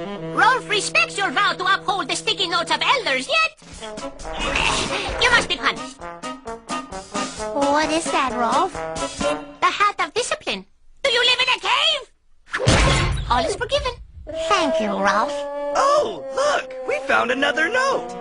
Rolf respects your vow to uphold the sticky notes of elders, yet... You must be punished. What is that, Rolf? The hat of discipline. Do you live in a cave? All is forgiven. Thank you, Rolf. Oh, look! We found another note!